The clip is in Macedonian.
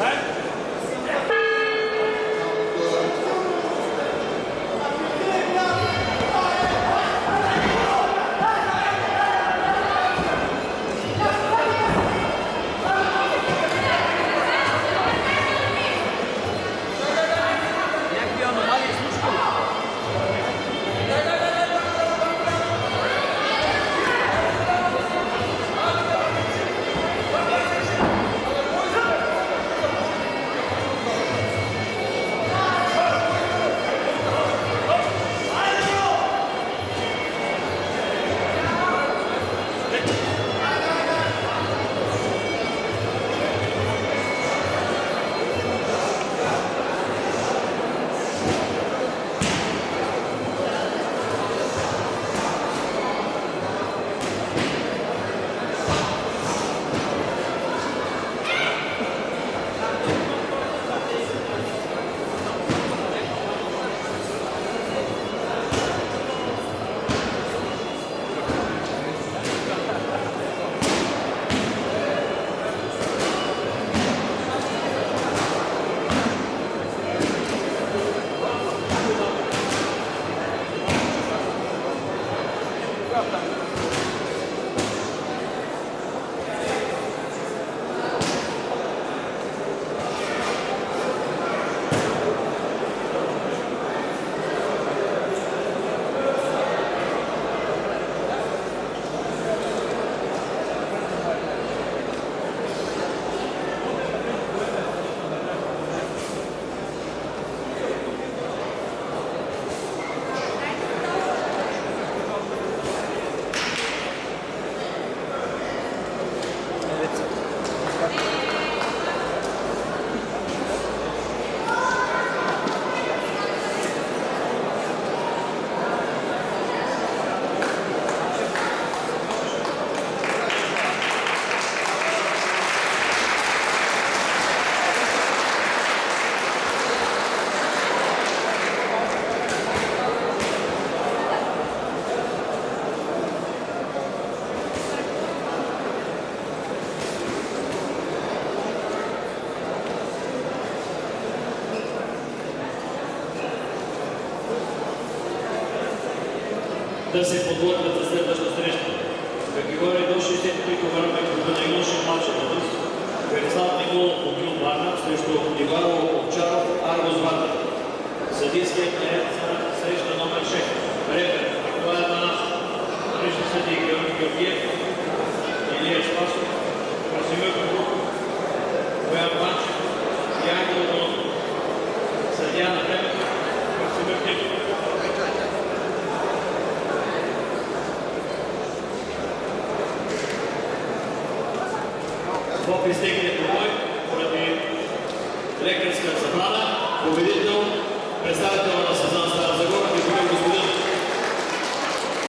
来良かったです。Да се подготвят за следваща среща. Категория до 63 кг група имаше матчът Велислав Николов от Мил Барна срещу Ивайло Овчар во изтеглият бой поради лекарска забрана. Победител, представител на